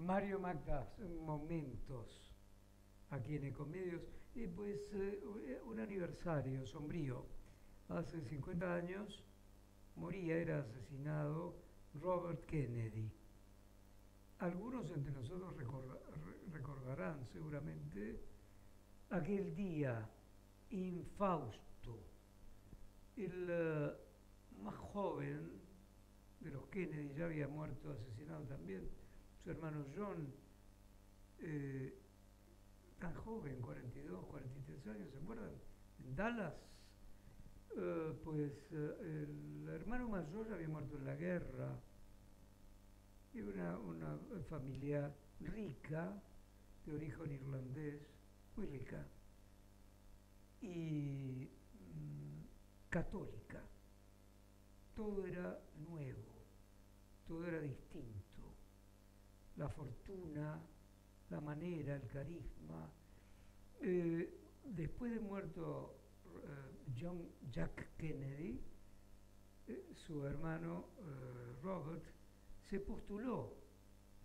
Mario Macas, momentos aquí en Ecomedios. Y pues eh, un aniversario sombrío. Hace 50 años moría, era asesinado Robert Kennedy. Algunos entre nosotros recordarán seguramente aquel día infausto. El eh, más joven de los Kennedy ya había muerto asesinado también. Su hermano John, eh, tan joven, 42, 43 años, ¿se acuerdan? En Dallas. Eh, pues el hermano mayor había muerto en la guerra. Y una, una familia rica, de origen irlandés, muy rica, y mm, católica. Todo era nuevo, todo era distinto. La fortuna, la manera, el carisma. Eh, después de muerto eh, John Jack Kennedy, eh, su hermano Robert se postuló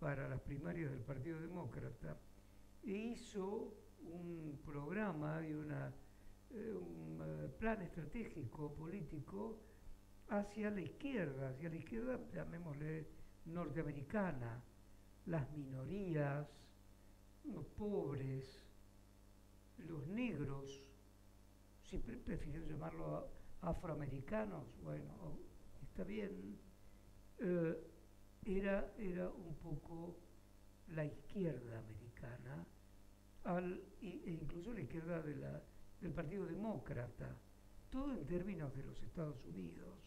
para las primarias del Partido Demócrata e hizo un programa y un plan estratégico político hacia la izquierda, hacia la izquierda, llamémosle norteamericana, las minorías, los pobres, los negros, si prefiero llamarlo afroamericanos, bueno, está bien, eh, era, era un poco la izquierda americana e incluso la izquierda del Partido Demócrata, todo en términos de los Estados Unidos,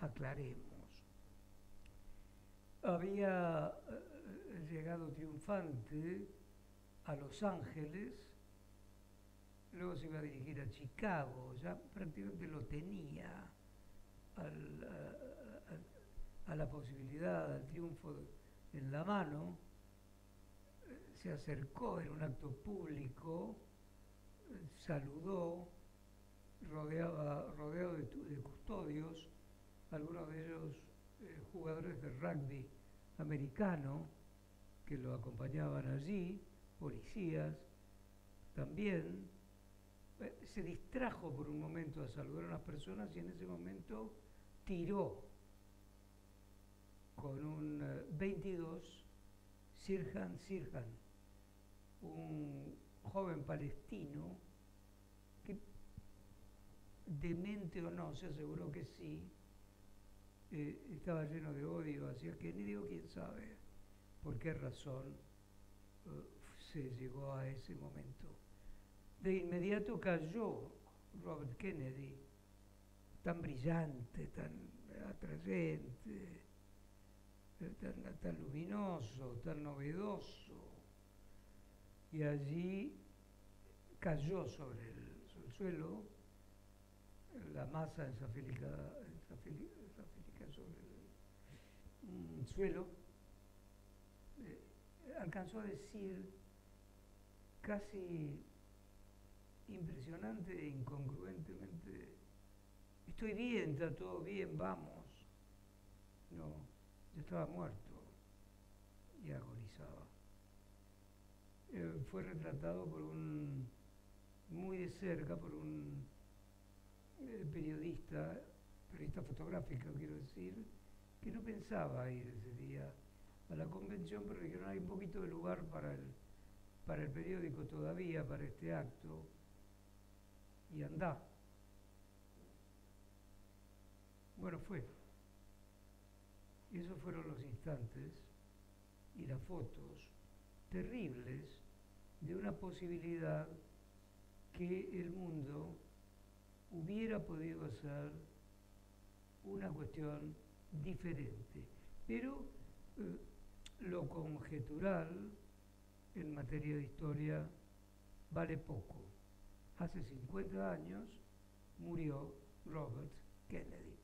aclaremos. Había eh, llegado triunfante a Los Ángeles, luego se iba a dirigir a Chicago, ya prácticamente lo tenía a, la posibilidad, al triunfo en la mano, se acercó en un acto público, saludó, rodeaba, rodeado de, custodios, algunos de ellos eh, jugadores de rugby americano que lo acompañaban allí, policías también. Eh, se distrajo por un momento a saludar a unas personas y en ese momento tiró con un 22 eh, Sirhan Sirhan un joven palestino que, demente o no, se aseguró que sí, eh, estaba lleno de odio hacia Kennedy o quién sabe por qué razón eh, se llegó a ese momento. De inmediato cayó Robert Kennedy, tan brillante, tan atrayente, eh, tan luminoso, tan novedoso y allí cayó sobre el, suelo la masa encefálica, sobre el suelo, eh, alcanzó a decir casi impresionante e incongruentemente, estoy bien, está todo bien, vamos. No, yo estaba muerto y agonizaba. Eh, fue retratado por un, muy de cerca, por un periodista, periodista fotográfico quiero decir, que no pensaba ir ese día a la convención, pero dijeron hay un poquito de lugar para el, para el periódico todavía, para este acto, y anda. Bueno, fue. Esos fueron los instantes y las fotos terribles de una posibilidad que el mundo hubiera podido ser una cuestión diferente. Pero eh, lo conjetural en materia de historia vale poco. Hace 50 años murió Robert Kennedy.